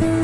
Bye.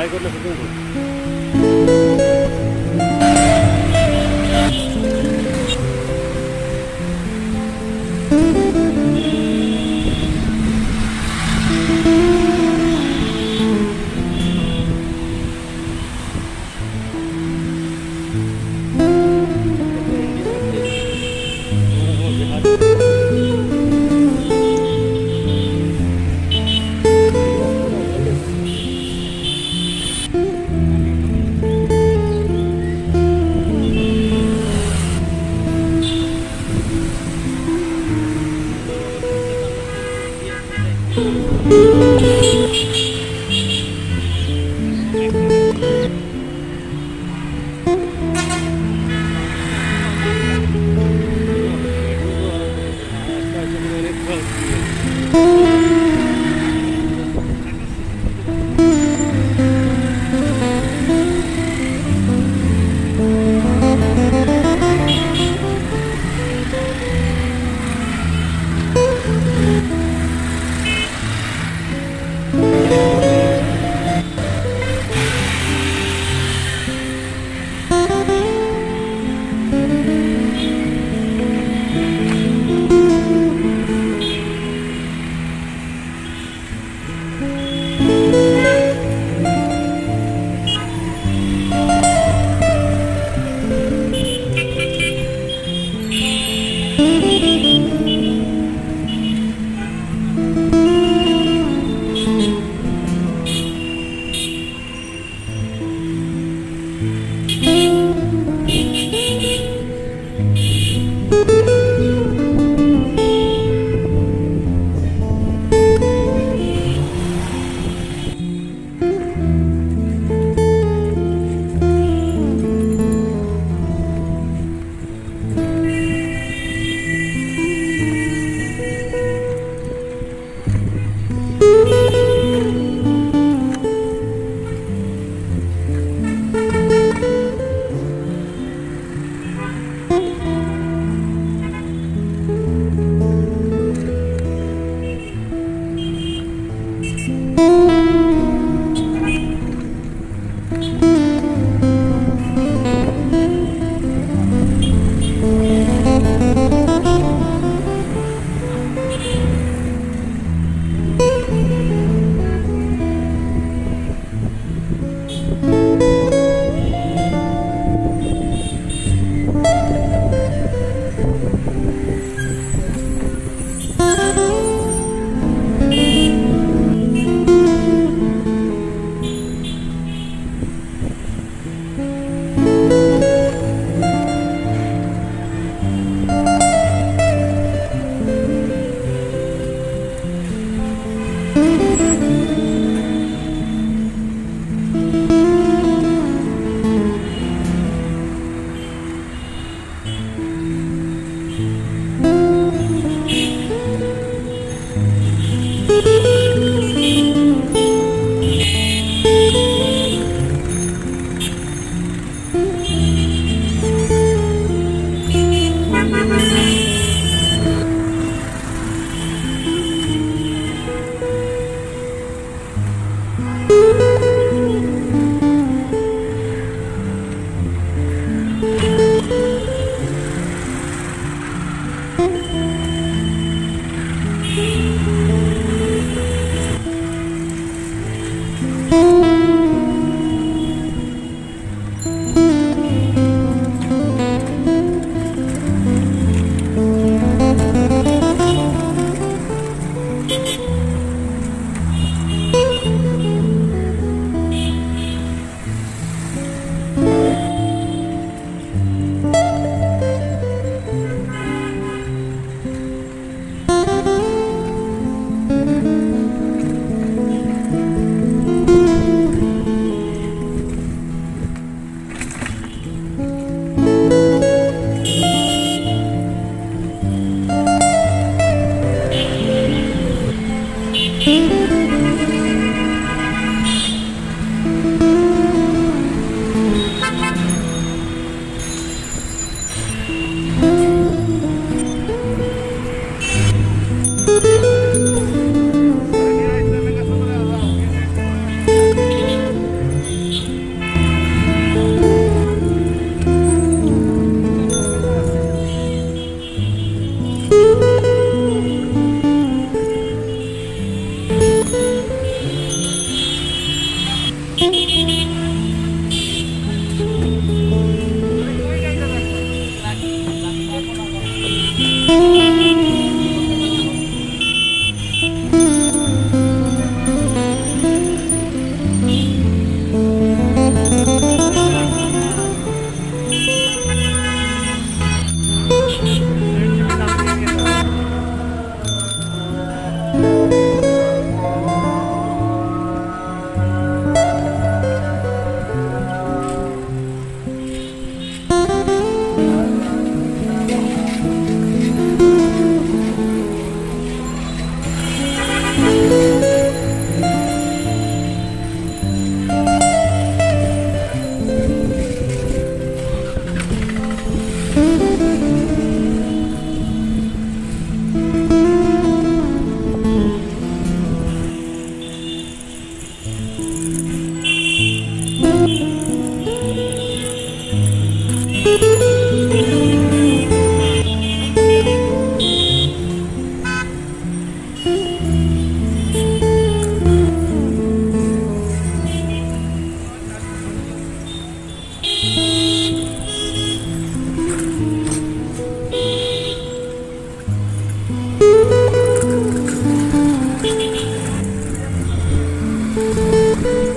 هاي قلنا في جوجل Música